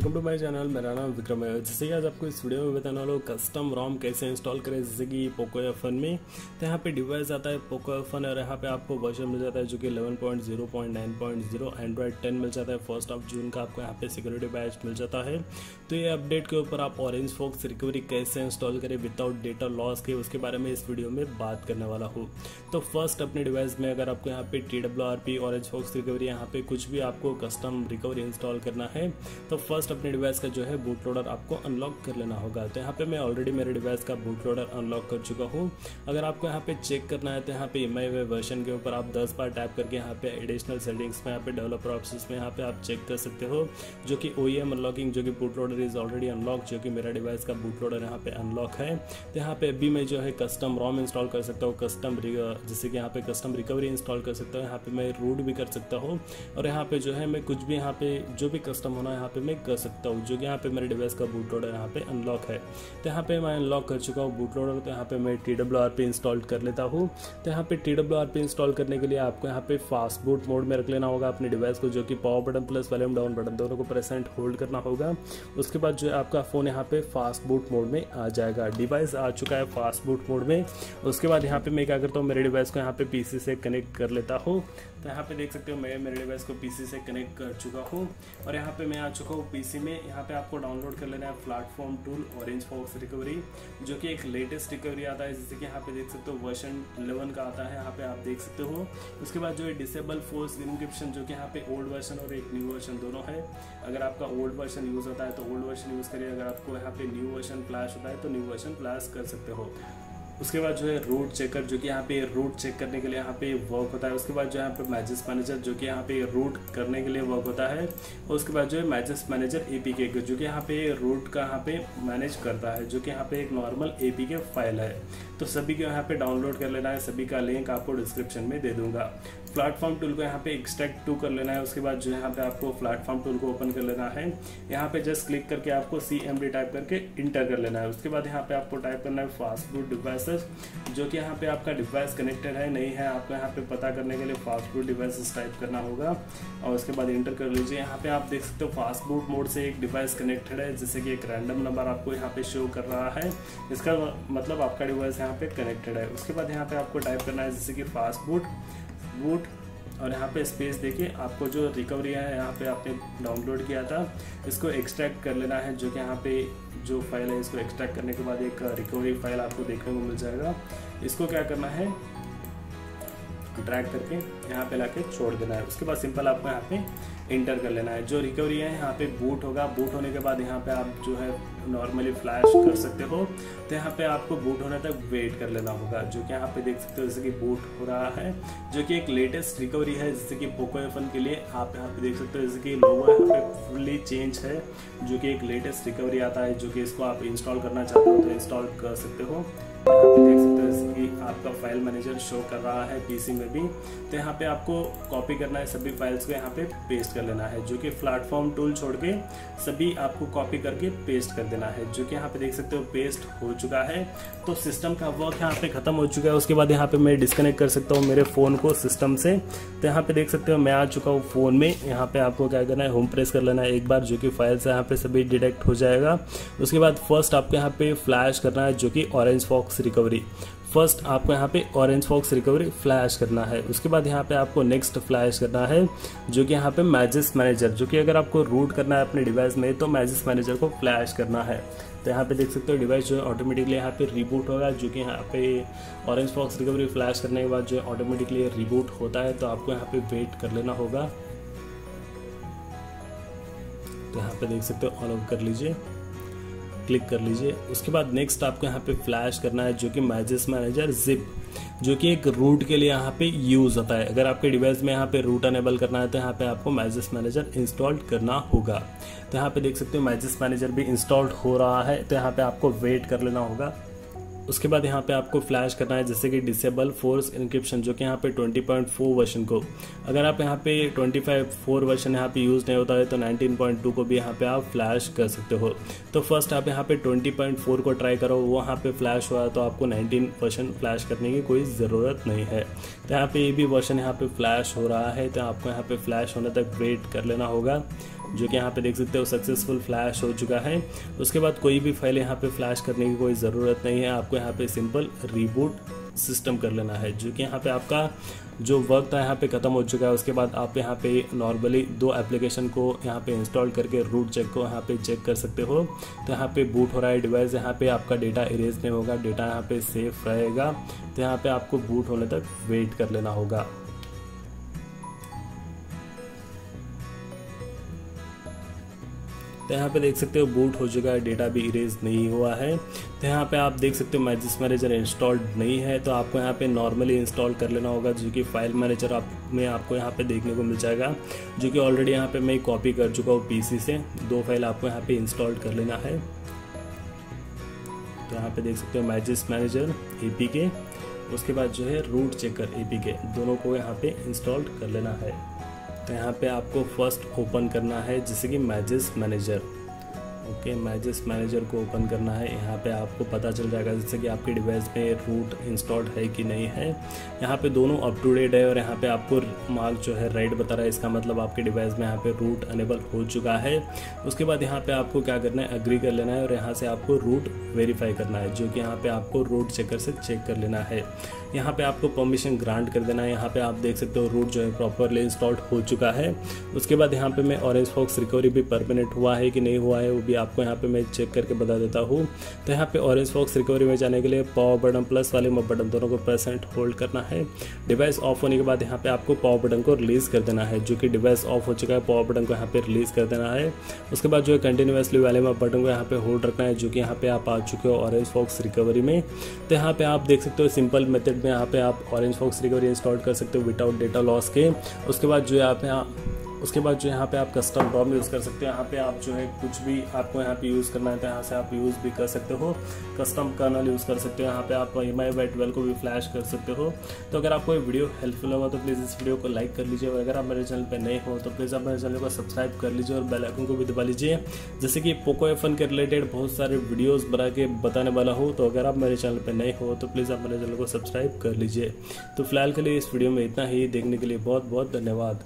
Welcome to my channel, मेरा नाम विक्रम है। जैसे कि आज आपको इस वीडियो में बताने वाला कस्टम रोम कैसे इंस्टॉल करें, जैसे कि पोको एफ़ में। तो यहाँ पे डिवाइस आता है पोको एफ़ और यहाँ पे आपको वर्जन मिल जाता है जो कि 11.0.9.0 एंड्रॉइड 10 मिल जाता है फ़र्स्ट ऑफ़ जून का आपको यहाँ पे सिक्योरिटी बैच मिल जाता है। तो ये अपडेट के ऊपर आप ऑरेंज फोक्स रिकवरी कैसे इंस्टॉल करें विदाउट डेटा लॉस के, उसके बारे में इस वीडियो में बात करने वाला हूँ। तो फ़र्स्ट अपने डिवाइस में अगर आपको यहाँ पे टी ऑरेंज फोक्स रिकवरी यहाँ पे कुछ भी आपको कस्टम रिकवरी इंस्टॉल करना है तो फ़र्स्ट अपने डिवाइस का जो है बूट लोडर आपको अनलॉक कर लेना होगा तो यहाँ पे मैं ऑलरेडी मेरे डिवाइस का बूट लोडर अनलॉक कर चुका हूँ अगर आपको यहाँ पे चेक करना है तो यहाँ पे एम आई वर्जन के ऊपर आप 10 बार टैप करके यहाँ पे एडिशनल सेटिंग्स में यहाँ पे डेवलपर ऑप्शन में यहाँ पे आप चेक कर सकते हो जो कि ओ अनलॉकिंग जो कि boot loader is already unlock जो कि मेरा डिवाइस का बूट लोडर यहाँ पे अनलॉक है तो यहाँ पे अभी मैं जो है कस्टम रॉम इंस्टॉल कर सकता हूँ कस्टम जैसे कि यहाँ पे कस्टम रिकवरी इंस्टॉल कर सकता हूँ यहाँ पे मैं रूट भी कर सकता हूँ और यहाँ पे जो है मैं कुछ भी यहाँ पे जो भी कस्टम होना है यहाँ पे मैं सकता हूँ जो कि यहाँ पे मेरे डिवाइस का बूट लोडर यहाँ पे अनलॉक है तो यहाँ पे मैं अनलॉक कर चुका हूँ बूट लोडर तो यहाँ पे मैं T W R P install कर लेता हूँ तो यहाँ पे T W R P install करने के लिए आपको यहाँ पे फास्ट बूट मोड में रख लेना होगा अपने डिवाइस को जो कि power button plus volume down button दोनों को प्रेसेंट होल्ड करना होगा उसके बाद जो है आपका फ़ोन यहाँ पे फास्ट बूट मोड में आ जाएगा डिवाइस आ चुका है फास्ट बूट मोड में उसके बाद यहाँ पे मैं क्या करता हूँ मेरे डिवाइस को यहाँ पे पीसी से कनेक्ट कर लेता हूँ तो यहाँ पे देख सकते हो मैं मेरे डिवाइस को पीसी से कनेक्ट कर चुका हूँ और यहाँ पे मैं आ चुका हूँ पीसी में यहाँ पे आपको डाउनलोड कर लेना है platform tool orange fox recovery जो कि एक लेटेस्ट रिकवरी आता है, जैसे कि यहाँ पे देख सकते हो वर्जन 11 का आता है, यहाँ पे आप देख सकते हो। उसके बाद जो है डिसेबल फोर्स इनक्रिप्शन जो कि यहाँ पे ओल्ड वर्जन और एक न्यू वर्जन दोनों है। अगर आपका ओल्ड वर्जन यूज़ होता है तो ओल्ड वर्जन यूज़ करिए। अगर आपको यहाँ पे न्यू वर्जन फ्लैश होता है तो न्यू वर्जन फ्लैश कर सकते हो। उसके बाद जो है रोड चेकर जो कि यहाँ पे रोड चेक करने के लिए यहाँ पे वर्क होता है। उसके बाद जो है यहाँ पे मैजिस्ट मैनेजर जो कि यहाँ पे रोड करने के लिए वर्क होता है। और उसके बाद जो है मैजिस्ट मैनेजर ए पी के, जो कि यहाँ पे रोड का यहाँ पे मैनेज करता है, जो कि यहाँ पे एक normal A P K file है। तो सभी को यहाँ पे डाउनलोड कर लेना है, सभी का लिंक आपको डिस्क्रिप्शन में दे दूँगा। प्लेटफॉर्म टूल को यहाँ पे एक्सट्रैक्ट टू कर लेना है उसके बाद जो यहाँ पे आपको प्लेटफॉर्म टूल को ओपन कर लेना है यहाँ पे जस्ट क्लिक करके आपको सी एम डी टाइप करके इंटर कर लेना है उसके बाद यहाँ पे आपको टाइप करना है फास्ट फ़ूड डिवाइसेस जो कि यहाँ पे आपका डिवाइस कनेक्टेड है नहीं है आपको यहाँ पे पता करने के लिए फास्ट फ़ूड डिवाइसेस टाइप करना होगा और उसके बाद इंटर कर लीजिए यहाँ पे आप देख सकते हो फास्ट फ़ूड मोड से एक डिवाइस कनेक्टेड है जैसे कि एक रैंडम नंबर आपको यहाँ पे शो कर रहा है इसका मतलब आपका डिवाइस यहाँ पे कनेक्टेड है उसके बाद यहाँ पे आपको टाइप करना है जैसे कि फास्ट फ़ूड बूट और यहाँ पे स्पेस देखिए, आपको जो रिकवरी है, यहाँ पे आपने डाउनलोड किया था, इसको एक्सट्रैक्ट कर लेना है, जो कि यहाँ पे जो फ़ाइल है, इसको एक्सट्रैक्ट करने के बाद एक रिकवरी फ़ाइल आपको देखने को मिल जाएगा। इसको क्या करना है ड्रैग करके यहाँ पे लाके छोड़ देना है। उसके बाद सिंपल आपको यहाँ पे इंटर कर लेना है। जो रिकवरी है, यहाँ पे बूट होगा। बूट होने के बाद यहाँ पे आप जो है नॉर्मली फ्लैश कर सकते हो। तो यहाँ पे आपको बूट होने तक वेट कर लेना होगा। जो कि यहाँ पे देख सकते हो, जैसे कि बूट हो रहा है। जो कि एक लेटेस्ट रिकवरी है, जैसे कि पोको एफन के लिए आप यहाँ पे देख सकते हो, जैसे कि लोगो यहाँ पे फुल्ली चेंज है। जो कि एक लेटेस्ट रिकवरी आता है, जो कि इसको आप इंस्टॉल करना चाहते हो तो इंस्टॉल कर सकते हो। देख सकते हो कि आपका फ़ाइल मैनेजर शो कर रहा है पीसी में भी तो यहाँ पे आपको कॉपी करना है सभी फाइल्स को यहाँ पे पेस्ट कर लेना है, जो कि प्लेटफॉर्म टूल छोड़ के सभी आपको कॉपी करके पेस्ट कर देना है, जो कि यहाँ पे देख सकते हो पेस्ट हो चुका है। तो सिस्टम का वर्क यहाँ पे खत्म हो चुका है, उसके बाद यहाँ पे मैं डिस्कनेक्ट कर सकता हूँ मेरे फ़ोन को सिस्टम से। तो यहाँ पे देख सकते हो मैं आ चुका हूँ फ़ोन में, यहाँ पे आपको क्या करना है होम प्रेस कर लेना है एक बार, जो कि फाइल्स यहाँ पे सभी डिटेक्ट हो जाएगा। उसके बाद फ़र्स्ट आपको यहाँ पे फ्लैश करना है, जो कि ऑरेंज फॉक्स रिकवरी फ़र्स्ट आपको यहाँ पे ऑरेंज फॉक्स रिकवरी फ्लैश करना है। उसके बाद यहाँ पे आपको नेक्स्ट फ्लैश करना है, जो कि यहाँ पे मैजिस मैनेजर जो कि अगर आपको रूट करना है अपने डिवाइस में तो मैजिस मैनेजर को फ्लैश करना है। तो यहाँ पे देख सकते हो डिवाइस जो है ऑटोमेटिकली यहाँ पे रिबूट होगा, जो कि यहाँ पे ऑरेंज फॉक्स रिकवरी फ्लैश करने के बाद जो है ऑटोमेटिकली रिबूट होता है तो आपको यहाँ पे वेट कर लेना होगा। तो यहाँ पे देख सकते हो ऑन ऑफ़ कर लीजिए। क्लिक कर लीजिए। उसके बाद नेक्स्ट आपको यहाँ पे फ्लैश करना है, जो कि मैजेस मैनेजर जिप जो कि एक रूट के लिए यहाँ पे यूज़ होता है। अगर आपके डिवाइस में यहाँ पे रूट अनेबल करना है तो यहाँ पे आपको मैजेस मैनेजर इंस्टॉल करना होगा। तो यहाँ पे देख सकते हो मैजेस मैनेजर भी इंस्टॉल्ड हो रहा है तो यहाँ पे आपको वेट कर लेना होगा। उसके बाद यहाँ पे आपको फ्लैश करना है जैसे कि डिसेबल फोर्स इंक्रिप्शन जो कि यहाँ पे 20.4 वर्जन को अगर आप यहाँ पे 25 वर्जन यहाँ पे यूज़ नहीं होता है तो 19.2 को भी यहाँ पे आप फ्लैश कर सकते हो तो फ़र्स्ट आप यहाँ पे 20.4 को ट्राई करो वहाँ पे फ्लैश हुआ तो आपको 19 वर्जन फ्लैश करने की कोई ज़रूरत नहीं है तो यहाँ पे ये भी वर्जन यहाँ पे फ्लैश हो रहा है तो आपको यहाँ पे फ्लैश होने तक वेट कर लेना होगा जो कि यहाँ पे देख सकते हो सक्सेसफुल फ्लैश हो चुका है उसके बाद कोई भी फ़ाइल यहाँ पे फ्लैश करने की कोई ज़रूरत नहीं है आपको यहाँ पे सिंपल रिबूट सिस्टम कर लेना है जो कि यहाँ पे आपका जो वर्क था यहाँ पे ख़त्म हो चुका है उसके बाद आप यहाँ पे नॉर्मली दो एप्लीकेशन को यहाँ पे इंस्टॉल करके रूट चेक को यहाँ पे चेक कर सकते हो तो यहाँ पे बूट हो रहा है डिवाइस यहाँ पे आपका डेटा इरेज नहीं होगा डेटा यहाँ पे सेफ़ रहेगा तो यहाँ पे आपको बूट होने तक वेट कर लेना होगा तो यहाँ पे देख सकते हो बूट हो चुका है डेटा भी इरेज नहीं हुआ है। तो यहाँ पे आप देख सकते हो मैजिस मैनेजर इंस्टॉल्ड नहीं है तो आपको यहाँ पे नॉर्मली इंस्टॉल कर लेना होगा, जो कि फ़ाइल मैनेजर आप, में आपको यहाँ पे देखने को मिल जाएगा, जो कि ऑलरेडी यहाँ पे मैं कॉपी कर चुका हूँ पीसी से। दो फ़ाइल आपको यहाँ पे इंस्टॉल कर लेना है। तो यहाँ पे देख सकते हो मैजिस मैनेजर ए उसके बाद जो है रूट चेकर ए दोनों को यहाँ पे इंस्टॉल कर लेना है। यहाँ पे आपको फ़र्स्ट ओपन करना है जैसे कि Magisk manager okay Magisk manager को ओपन करना है, यहाँ पे आपको पता चल जाएगा जैसे कि आपके डिवाइस में रूट इंस्टॉल्ड है कि नहीं है। यहाँ पे दोनों अप टू डेट है और यहाँ पे आपको मार्क जो है राइट बता रहा है, इसका मतलब आपके डिवाइस में यहाँ पे रूट अनेबल हो चुका है। उसके बाद यहाँ पे आपको क्या करना है अग्री कर लेना है और यहाँ से आपको रूट वेरीफाई करना है, जो कि यहाँ पे आपको रूट चेकर से चेक कर लेना है। यहाँ पे आपको परमिशन ग्रांट कर देना है, यहाँ पे आप देख सकते हो रूट जो है प्रॉपरली इंस्टॉल्ड हो चुका है। उसके बाद यहाँ पे मैं ऑरेंज फॉक्स रिकवरी भी परमानेंट हुआ है कि नहीं हुआ है, वो भी आपको यहाँ पे मैं चेक करके बता देता हूँ। तो यहाँ पे ऑरेंज फॉक्स रिकवरी में जाने के लिए पावर बटन प्लस वाले बटन दोनों को प्रेसेंट होल्ड करना है। डिवाइस ऑफ़ होने के बाद यहाँ पे आपको पावर बटन को रिलीज़ कर देना है, जो कि डिवाइस ऑफ़ हो चुका है पावर बटन को यहाँ पे रिलीज़ कर देना है। उसके बाद जो है कंटिन्यूसली वाले बटन को यहाँ पे होल्ड रखना है, जो कि यहाँ पे आप आ चुके हो ऑरेंज फॉक्स रिकवरी में। तो यहाँ पे आप देख सकते हो सिंपल मेथड में यहाँ पे आप ऑरेंज फॉक्स रिकवरी इंस्टॉल कर सकते हो विदाउट डेटा लॉस के। उसके बाद जो है आप यहाँ उसके बाद जो यहाँ पे आप कस्टम रॉम यूज़ कर सकते हो, यहाँ पे आप जो है कुछ भी आपको यहाँ पे यूज़ करना है तो यहाँ से आप यूज़ भी कर सकते हो। कस्टम कर्नल यूज़ कर सकते हो, यहाँ पे आप एम आई ट्वेल्व को भी फ्लैश कर सकते हो। तो अगर आपको ये वीडियो हेल्पफुल होगा तो प्लीज़ इस वीडियो को लाइक कर लीजिए और अगर आप मेरे चैनल पर नए हो तो प्लीज़ आप मेरे चैनल को सब्सक्राइब कर लीजिए और बेलाइकन को भी दबा लीजिए। जैसे कि पोको एफन के रिलेटेड बहुत सारे वीडियोज़ बना के बताने वाला हूँ तो अगर आप मेरे चैनल पर नए हो तो प्लीज़ आप मेरे चैनल को सब्सक्राइब कर लीजिए। तो फ़िलहाल के लिए इस वीडियो में इतना ही, देखने के लिए बहुत बहुत धन्यवाद।